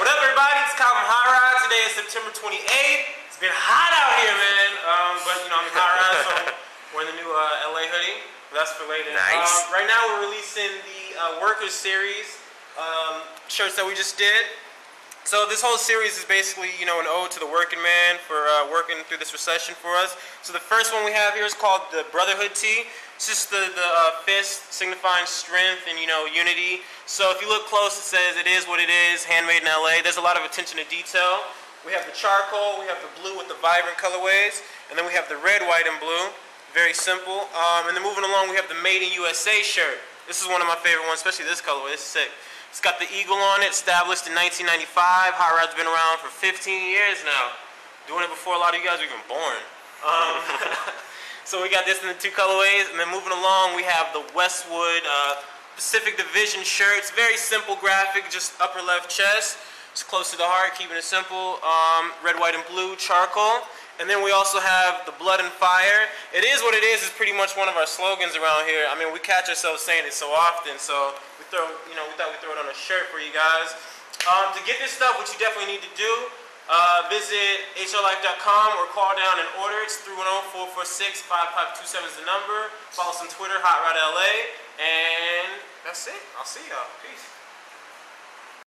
What up, everybody? It's Calvin Hot Rod. Today is September 28th. It's been hot out here, man. Um, but you know, I'm in Hot Rod, so I'm wearing the new uh, LA hoodie. That's for later. Nice. Um, right now, we're releasing the uh, Workers series um, shirts that we just did. So this whole series is basically, you know, an ode to the working man for uh, working through this recession for us. So the first one we have here is called the Brotherhood Tee. It's just the, the uh, fist signifying strength and, you know, unity. So if you look close, it says it is what it is, handmade in LA. There's a lot of attention to detail. We have the charcoal, we have the blue with the vibrant colorways, and then we have the red, white, and blue. Very simple. Um, and then moving along, we have the Made in USA shirt. This is one of my favorite ones, especially this colorway. It's sick. It's got the eagle on it, established in 1995. Hot Rod's been around for 15 years now. Doing it before a lot of you guys were even born. Um, so we got this in the two colorways, and then moving along, we have the Westwood uh, Pacific Division shirts. Very simple graphic, just upper left chest. It's close to the heart, keeping it simple. Um, red, white, and blue charcoal. And then we also have the blood and fire. It is what it is is pretty much one of our slogans around here. I mean, we catch ourselves saying it so often, so we throw, you know, we thought we'd throw it on a shirt for you guys. Um, to get this stuff, what you definitely need to do, uh, visit hrlife.com or call down and order. It's 310-446-5527 is the number. Follow us on Twitter, Hot Rod LA. And that's it. I'll see y'all. Peace.